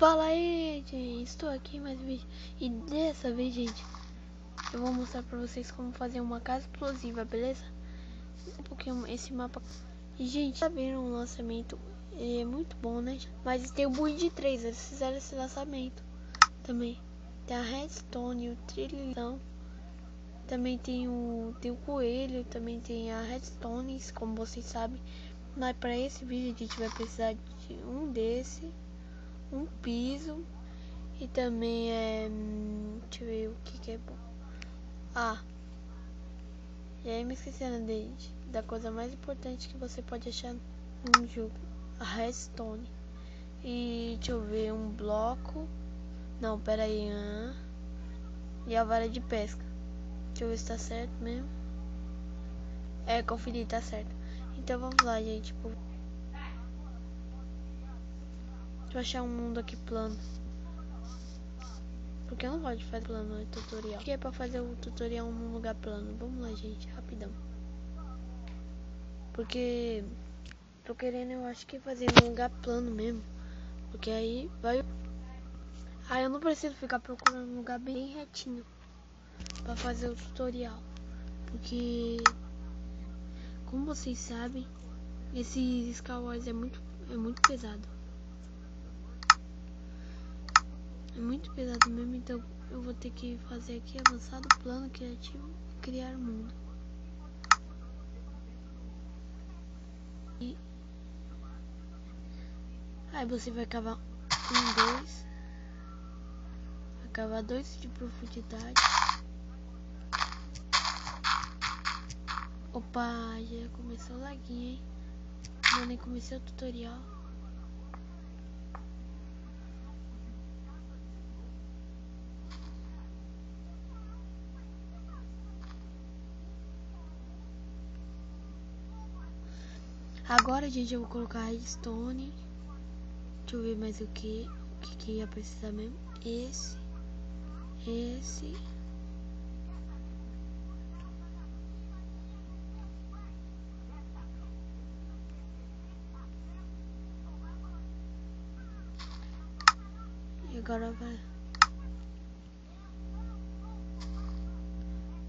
Fala aí, gente, estou aqui mais um vídeo e dessa vez, gente, eu vou mostrar pra vocês como fazer uma casa explosiva, beleza? Porque esse mapa... E, gente, tá vendo o lançamento? É muito bom, né? Mas tem o Build 3, eles fizeram esse lançamento também. Tem a Redstone, o Trilhão. Também tem o, tem o Coelho, também tem a Redstone, como vocês sabem. Mas para esse vídeo a gente vai precisar de um desse, um piso e também é. Deixa eu ver o que, que é bom. Ah, e aí me esquecendo da coisa mais importante que você pode achar num jogo, a redstone. E deixa eu ver, um bloco. Não, pera aí. Ah, e a vara de pesca. Deixa eu ver se tá certo mesmo. É, conferir, tá certo. Então vamos lá, gente. Tipo... Deixa eu achar um mundo aqui plano. Porque eu não gosto de fazer plano no tutorial. Porque é pra fazer o tutorial num lugar plano. Vamos lá, gente. Rapidão. Porque... Tô querendo, eu acho que fazer num lugar plano mesmo. Porque aí vai... Aí eu não preciso ficar procurando um lugar bem retinho. Pra fazer o tutorial. Porque... Como vocês sabem, esse Star Wars é muito, é muito pesado. É muito pesado mesmo, então eu vou ter que fazer aqui avançado plano criativo criar mundo. E aí você vai cavar um, dois, vai cavar dois de profundidade. Opa, já começou o laguinho, hein? Não nem comecei o tutorial. Agora, gente, eu vou colocar redstone. Deixa eu ver mais o que. O que, que ia precisar mesmo. Esse. Esse. agora vai.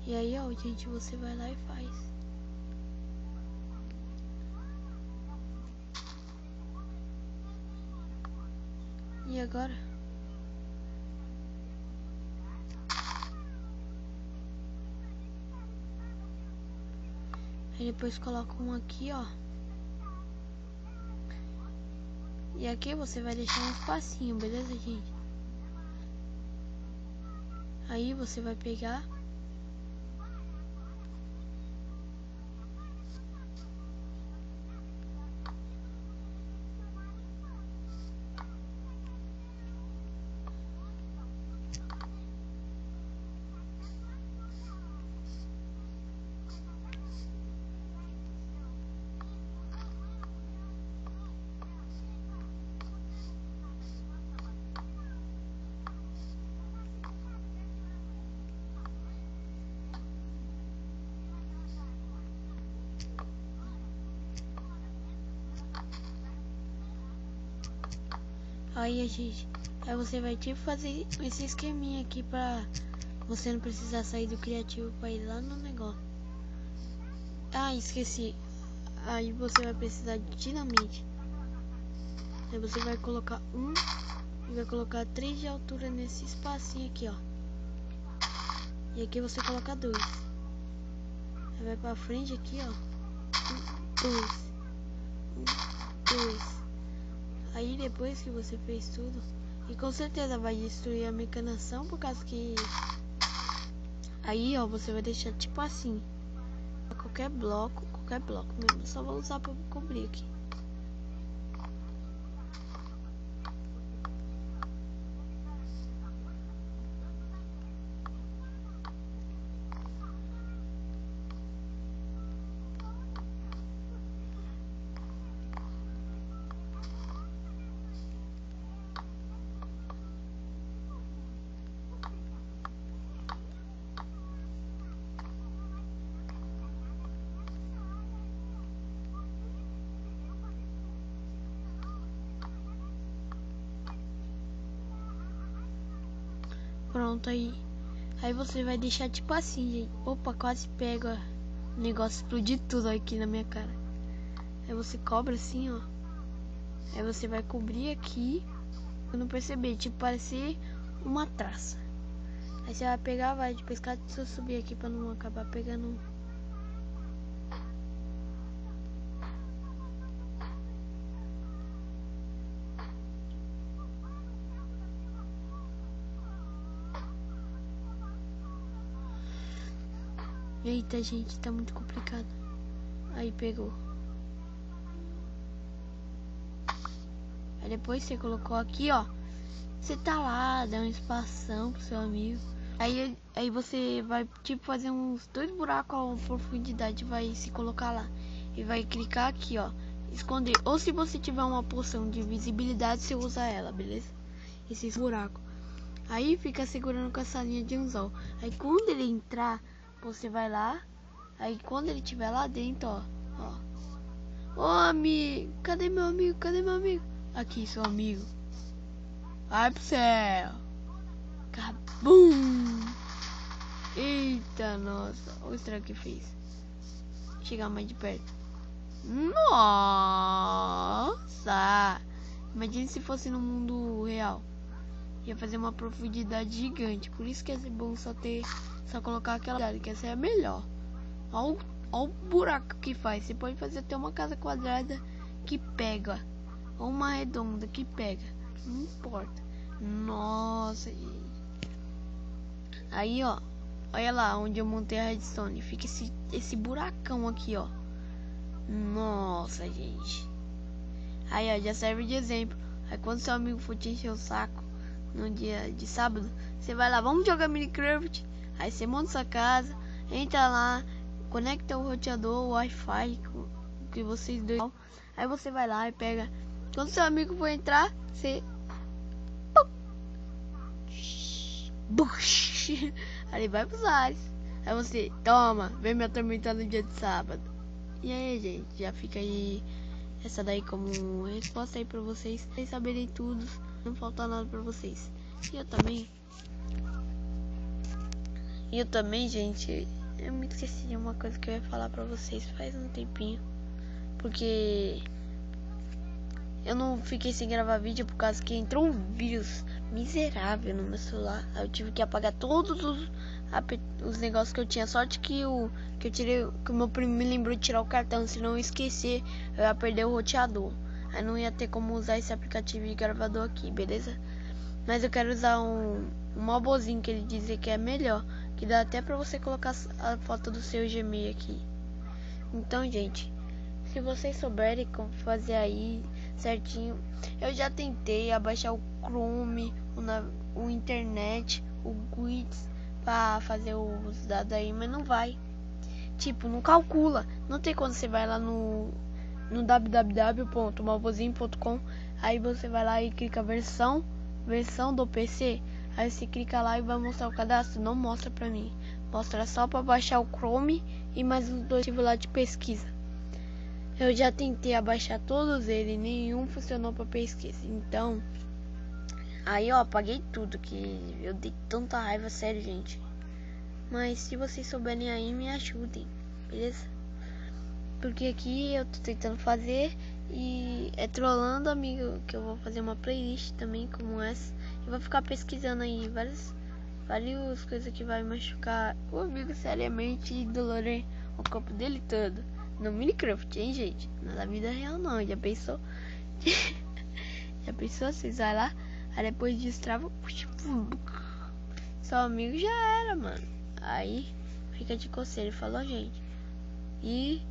E aí, ó, gente, você vai lá e faz. Agora? Aí depois coloca um aqui, ó. E aqui você vai deixar um espacinho, beleza, gente? Aí você vai pegar Aí gente, aí você vai tipo fazer esse esqueminha aqui pra você não precisar sair do criativo pra ir lá no negócio. Ah, esqueci. Aí você vai precisar de dinamite. Aí você vai colocar um e vai colocar três de altura nesse espacinho aqui, ó. E aqui você coloca dois. Aí vai pra frente aqui, ó. Um, dois. Um, dois. Aí depois que você fez tudo, e com certeza vai destruir a mecanação por causa que aí ó, você vai deixar tipo assim. Qualquer bloco, qualquer bloco mesmo, só vou usar para cobrir aqui. Pronto aí. Aí você vai deixar tipo assim, gente. Opa, quase pega. O negócio explodir tudo aqui na minha cara. Aí você cobra assim, ó. Aí você vai cobrir aqui. Eu não perceber, tipo, parecer uma traça. Aí você vai pegar, vai de pescar, deixa eu subir aqui pra não acabar pegando Eita, gente, tá muito complicado. Aí pegou. Aí depois você colocou aqui, ó. Você tá lá, dá uma espação pro seu amigo. Aí, aí você vai, tipo, fazer uns dois buracos a profundidade. Vai se colocar lá. E vai clicar aqui, ó. Esconder. Ou se você tiver uma poção de visibilidade, você usa ela, beleza? Esse buraco. Aí fica segurando com essa linha de anzol. Aí quando ele entrar você vai lá. Aí quando ele estiver lá dentro, ó. Ó. Ô amigo, cadê meu amigo? Cadê meu amigo? Aqui, seu amigo. Vai pro céu. Cabum! Eita, nossa. Olha o estrago que fez. Chegar mais de perto. Nossa! Imagine se fosse no mundo real. Ia fazer uma profundidade gigante. Por isso que é bom só ter só colocar aquela que essa é a melhor. Olha o, o buraco que faz. Você pode fazer até uma casa quadrada que pega. Ou uma redonda que pega. Não importa. Nossa, gente. Aí, ó. Olha lá onde eu montei a redstone. Fica esse, esse buracão aqui, ó. Nossa, gente. Aí, ó, já serve de exemplo. Aí quando seu amigo for te encher o saco no dia de sábado, você vai lá, vamos jogar Minecraft. Aí você monta sua casa, entra lá, conecta o roteador, o Wi-Fi que vocês dois. Aí você vai lá e pega. Quando seu amigo for entrar, você. Aí vai pros ares. Aí você, toma, vem me atormentar no dia de sábado. E aí, gente, já fica aí essa daí como resposta aí pra vocês. Vocês saberem tudo, não falta nada pra vocês. E eu também e eu também, gente, eu me esqueci de uma coisa que eu ia falar pra vocês faz um tempinho. Porque eu não fiquei sem gravar vídeo por causa que entrou um vírus miserável no meu celular. Eu tive que apagar todos os, os negócios que eu tinha. Sorte que, o, que eu tirei. Que o meu primo me lembrou de tirar o cartão. Se não esquecer, eu ia perder o roteador. Aí não ia ter como usar esse aplicativo de gravador aqui, beleza? Mas eu quero usar um, um mobozinho que ele dizia que é melhor que dá até para você colocar a foto do seu Gmail aqui. Então, gente, se vocês souberem como fazer aí certinho, eu já tentei abaixar o Chrome, o, o internet, o Guids para fazer os dados aí, mas não vai. Tipo, não calcula. Não tem quando você vai lá no no www.malvozinho.com, aí você vai lá e clica versão, versão do PC. Aí você clica lá e vai mostrar o cadastro. Não mostra pra mim. Mostra só pra baixar o Chrome e mais os dois lá de pesquisa. Eu já tentei abaixar todos eles, nenhum funcionou para pesquisa. Então, aí eu apaguei tudo que eu dei tanta raiva, sério, gente. Mas se vocês souberem aí, me ajudem, beleza? Porque aqui eu tô tentando fazer e é trollando, amigo, que eu vou fazer uma playlist também como essa. E vou ficar pesquisando aí várias, várias coisas que vai machucar o amigo seriamente e dolorir o corpo dele todo. No Minecraft, hein, gente? Na vida real não, já pensou? já pensou? Vocês vai lá, aí depois destrava. Seu amigo já era, mano. Aí fica de e falou, gente. E